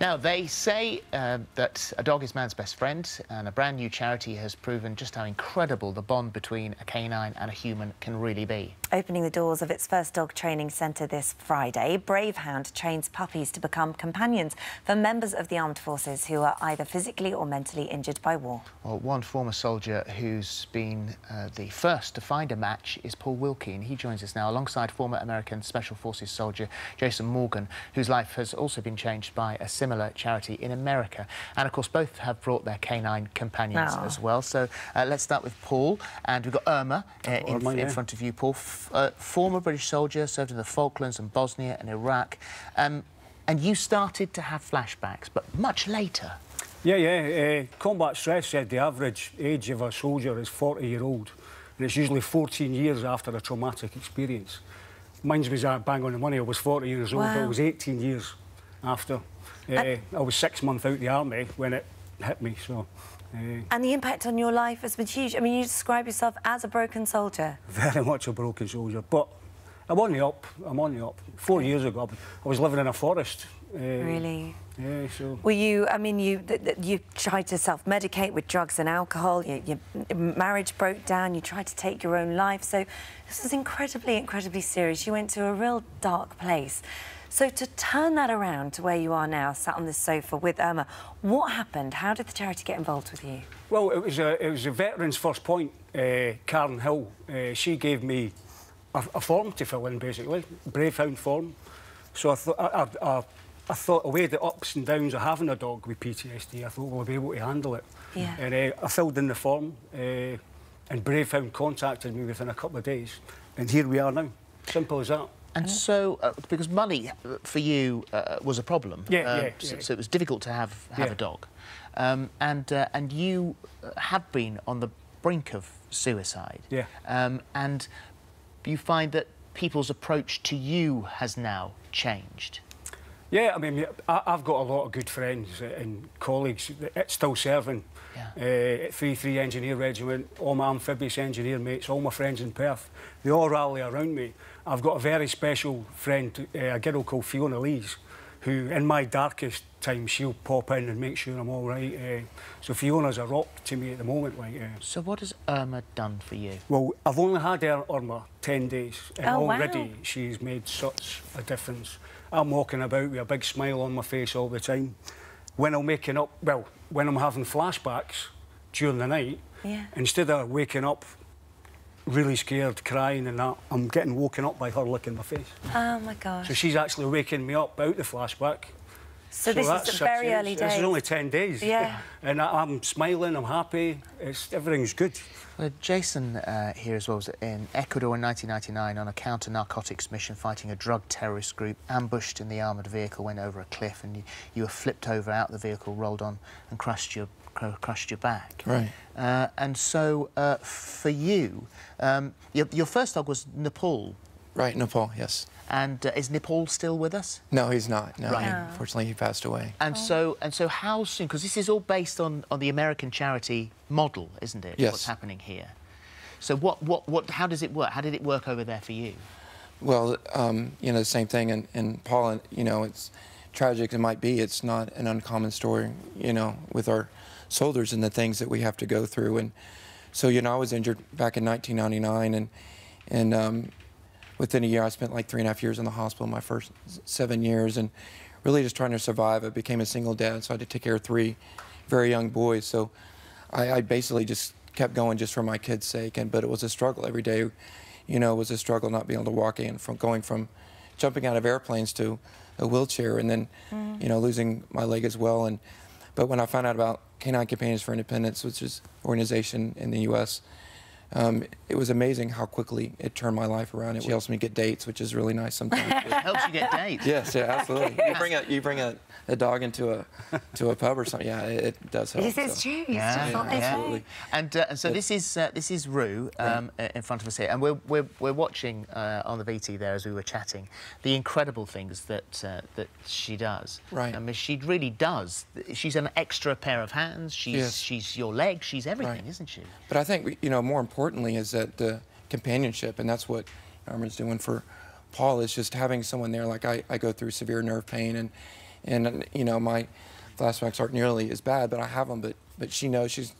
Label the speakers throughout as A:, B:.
A: Now, they say uh, that a dog is man's best friend, and a brand new charity has proven just how incredible the bond between a canine and a human can really be.
B: Opening the doors of its first dog training centre this Friday, Bravehound trains puppies to become companions for members of the armed forces who are either physically or mentally injured by war.
A: Well, one former soldier who's been uh, the first to find a match is Paul Wilkie, and he joins us now alongside former American Special Forces soldier Jason Morgan, whose life has also been changed by a similar similar charity in America. And of course, both have brought their canine companions
B: Aww.
A: as well. So uh, let's start with Paul. And we've got Irma, uh, in, Irma, yeah. in, front of you, Paul. F uh, former British soldier, served in the Falklands and Bosnia and Iraq. Um, and you started to have flashbacks, but much later.
C: Yeah, yeah. Uh, combat stress said the average age of a soldier is 40 year old, and it's usually 14 years after a traumatic experience. Mine was uh, bang on the money. I was 40 years old, wow. but it was 18 years after. Uh, I was six months out the army when it hit me, so... Uh,
B: and the impact on your life has been huge. I mean, you describe yourself as a broken soldier.
C: Very much a broken soldier, but I'm on the up. I'm on the up. Four years ago, I was living in a forest.
B: Uh, really?
C: Yeah, so...
B: Were you, I mean, you you tried to self-medicate with drugs and alcohol, you, your marriage broke down, you tried to take your own life, so this was incredibly, incredibly serious. You went to a real dark place. So to turn that around to where you are now, sat on this sofa with Irma, what happened? How did the charity get involved with you?
C: Well, it was a, it was a veteran's first point, uh, Karen Hill. Uh, she gave me a, a, form to fill in, basically, a Bravehound form. So I, th I, I, I thought, away the ups and downs of having a dog with PTSD, I thought, well, I'll be able to handle it.
B: Yeah.
C: And uh, I filled in the form, uh, and Bravehound contacted me within a couple of days. And here we are now. Simple as that.
A: And so, uh, because money uh, for you uh, was a problem,
C: yeah, yeah,
A: yeah,
C: so,
A: so, it was difficult to have have yeah. a dog, um, and uh, and you have been on the brink of suicide,
C: yeah,
A: um, and you find that people's approach to you has now changed.
C: Yeah, I mean, I've got a lot of good friends and colleagues that still serving. Yeah. Uh, 3 Engineer Regiment, all my amphibious engineer mates, all my friends in Perth, they all rally around me. I've got a very special friend, uh, a girl called Fiona Lees, who, in my darkest times, she'll pop in and make sure I'm all right. Uh, so Fiona's a rock to me at the moment. Like, uh,
A: so what has Irma done for you?
C: Well, I've only had Irma 10 days, and
B: oh,
C: already
B: wow.
C: she's made such a difference. I'm walking about with a big smile on my face all the time. When I'm waking up, well, when I'm having flashbacks during the night,
B: yeah.
C: instead of waking up really scared, crying and that, I'm getting woken up by her licking my face.
B: Oh, my gosh.
C: So she's actually waking me up out the flashback.
B: So, so this is very early days.
C: This is only 10 days.
B: Yeah.
C: and I, am smiling, I'm happy, it's, everything's good.
A: Well, Jason uh, here as well was in Ecuador in 1999 on a counter-narcotics mission fighting a drug terrorist group, ambushed in the armoured vehicle, went over a cliff and you, you were flipped over out the vehicle, rolled on and crushed your crushed your back.
D: Right.
A: Uh, and so uh, for you, um, your, your first dog was Nepal.
D: Right, Nepal, yes.
A: And uh, is Nepal still with us?
D: No, he's not. No,
A: right.
D: he, unfortunately, he passed away.
A: And oh. so, and so, how soon? Because this is all based on on the American charity model, isn't it?
D: Yes.
A: What's happening here? So, what, what, what? How does it work? How did it work over there for you?
D: Well, um, you know, the same thing. And, and Paul, you know, it's tragic it might be. It's not an uncommon story, you know, with our soldiers and the things that we have to go through. And so, you know, I was injured back in 1999, and and um, within a year, I spent like three and a half years in the hospital, my first seven years, and really just trying to survive. I became a single dad, so I had to take care of three very young boys. So I, I basically just kept going just for my kids' sake, and but it was a struggle every day. You know, it was a struggle not being able to walk in from going from jumping out of airplanes to a wheelchair, and then mm. you know losing my leg as well. And but when I found out about Canine Companions for Independence, which is an organization in the U.S., um, it was amazing how quickly it turned my life around. It helps me get dates, which is really nice sometimes.
A: it helps you get dates.
D: Yes, yeah, absolutely. You bring a you bring a, a dog into a to a pub or something. Yeah, it, it does help.
B: This is
D: so.
B: true.
A: Yeah,
B: yeah,
D: absolutely.
A: And, uh, and so this is uh, this is Rue um, yeah. in front of us here, and we're we're, we're watching uh, on the VT there as we were chatting the incredible things that uh, that she does.
D: Right.
A: I mean, she really does. She's an extra pair of hands. She's
D: yes.
A: she's your leg. She's everything,
D: right.
A: isn't she?
D: But I think you know more importantly is that the companionship, and that's what Irma's doing for Paul, is just having someone there. Like I, I go through severe nerve pain, and And you know, my flashbacks aren't nearly as bad, but I have them. But but she knows she's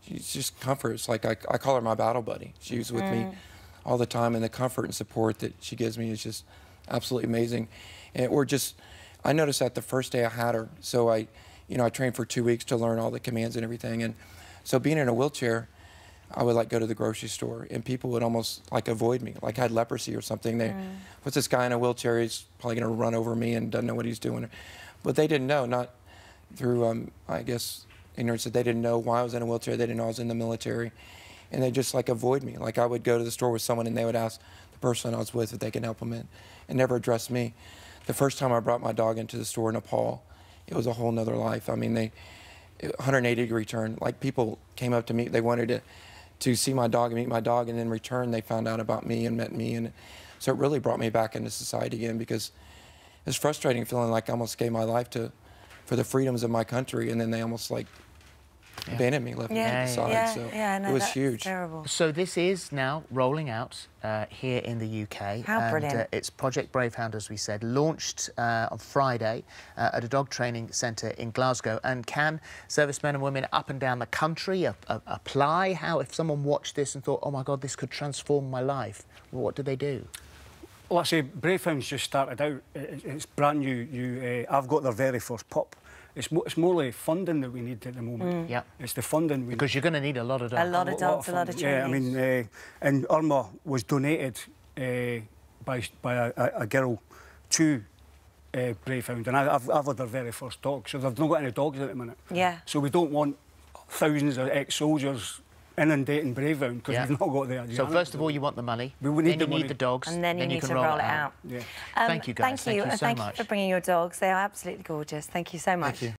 D: she's just comfort. It's like I, I call her my battle buddy. She's with me mm. all the time, and the comfort and support that she gives me is just absolutely amazing. And we're just I noticed that the first day I had her, so I you know I trained for two weeks to learn all the commands and everything, and so being in a wheelchair. I would like go to the grocery store and people would almost like avoid me, like I had leprosy or something. They, what's this guy in a wheelchair? He's probably going to run over me and doesn't know what he's doing. But they didn't know, not through, um, I guess, ignorance that they didn't know why I was in a wheelchair. They didn't know I was in the military, and they just like avoid me. Like I would go to the store with someone and they would ask the person I was with if they can help them in, and never address me. The first time I brought my dog into the store in Nepal, it was a whole nother life. I mean, they 180 degree turn. Like people came up to me, they wanted to to see my dog and meet my dog, and in return they found out about me and met me, and so it really brought me back into society again because it's frustrating feeling like I almost gave my life to for the freedoms of my country, and then they almost like abandoned me, left me
B: Yeah,
D: to the side.
B: yeah,
D: so
B: yeah, no,
D: it was huge.
B: terrible.
A: So this is now rolling out uh, here in the UK.
B: How
A: and,
B: brilliant.
A: Uh, it's Project Bravehound, as we said, launched uh, on Friday uh, at a dog training centre in Glasgow. And can servicemen and women up and down the country a- a- apply? How, if someone watched this and thought, oh my God, this could transform my life, what do they do?
C: Well, I say Bravehound's just started out. It's brand new. You, uh, I've got their very first pup. It's, mo it's more like funding that we need at the moment.
A: Yep.
C: It's the funding we
A: Because you're going to need a lot of dogs.
B: A lot of dogs, a lot of
C: funding. Yeah, I mean, uh, and Irma was donated uh, by by a, a, a girl to uh, Bravehound, and I, I've, I've had their very first dog. So they've not got any dogs at the minute.
B: Yeah.
C: So we don't want thousands of ex-soldiers inundating Bravehound because
A: Yeah.
C: we've not got the.
A: So first of all, you want the money.
C: We need
A: then
C: the
A: you
C: money.
A: need the dogs.
B: And then you need
A: can
B: to
A: roll,
B: roll it out.
C: Yeah.
B: Um,
A: Thank you, guys.
B: Thank you,
A: Thank you
B: and
A: so
B: thank
A: much.
B: you for bringing your dogs. They are absolutely gorgeous. Thank you so much.
A: you.